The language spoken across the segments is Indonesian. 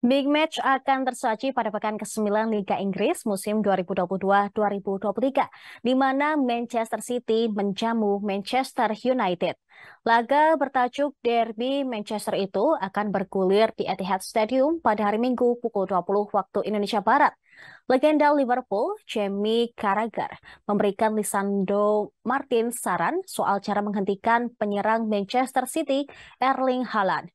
Big match akan tersaji pada pekan ke-9 Liga Inggris musim 2022-2023, di mana Manchester City menjamu Manchester United. Laga bertajuk Derby Manchester itu akan bergulir di Etihad Stadium pada hari Minggu pukul 20 waktu Indonesia Barat. Legenda Liverpool, Jamie Carragher, memberikan Lisandro Martin saran soal cara menghentikan penyerang Manchester City, Erling Haaland.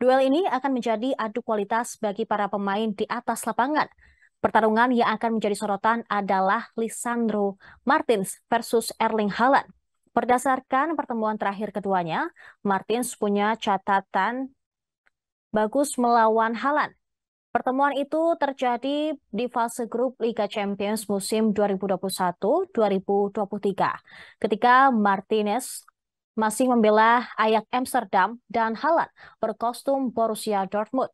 Duel ini akan menjadi adu kualitas bagi para pemain di atas lapangan. Pertarungan yang akan menjadi sorotan adalah Lisandro Martins versus Erling Haaland. Berdasarkan pertemuan terakhir keduanya, Martins punya catatan bagus melawan Haaland. Pertemuan itu terjadi di fase grup Liga Champions musim 2021-2023 ketika Martinez masih membela Ajax Amsterdam dan Haaland berkostum Borussia Dortmund.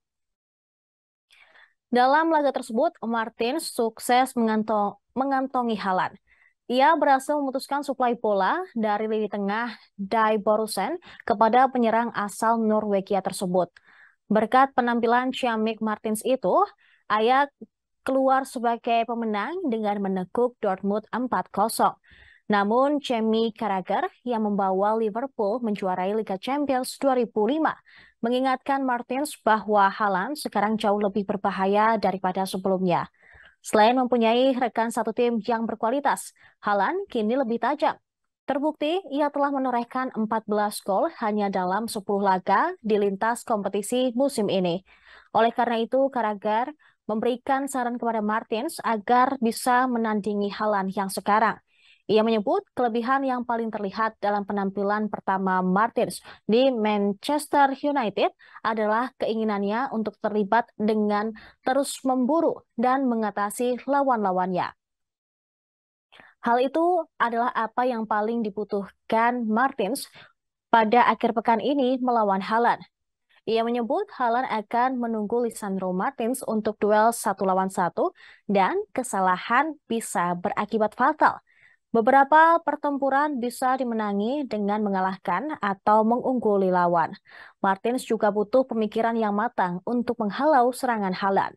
Dalam laga tersebut, Martin sukses mengantong, mengantongi Haaland. Ia berhasil memutuskan suplai bola dari lini tengah Dai Borusen kepada penyerang asal Norwegia tersebut. Berkat penampilan Ciamik Martins itu, Ajax keluar sebagai pemenang dengan menekuk Dortmund 4-0. Namun, Jamie Carragher yang membawa Liverpool menjuarai Liga Champions 2005 mengingatkan Martins bahwa Haaland sekarang jauh lebih berbahaya daripada sebelumnya. Selain mempunyai rekan satu tim yang berkualitas, Haaland kini lebih tajam. Terbukti ia telah menorehkan 14 gol hanya dalam 10 laga di lintas kompetisi musim ini. Oleh karena itu, Carragher memberikan saran kepada Martins agar bisa menandingi Haaland yang sekarang. Ia menyebut kelebihan yang paling terlihat dalam penampilan pertama Martins di Manchester United adalah keinginannya untuk terlibat dengan terus memburu dan mengatasi lawan-lawannya. Hal itu adalah apa yang paling dibutuhkan Martins pada akhir pekan ini melawan Haaland. Ia menyebut Haaland akan menunggu Lisandro Martins untuk duel satu lawan satu dan kesalahan bisa berakibat fatal Beberapa pertempuran bisa dimenangi dengan mengalahkan atau mengungguli lawan. Martins juga butuh pemikiran yang matang untuk menghalau serangan Haaland.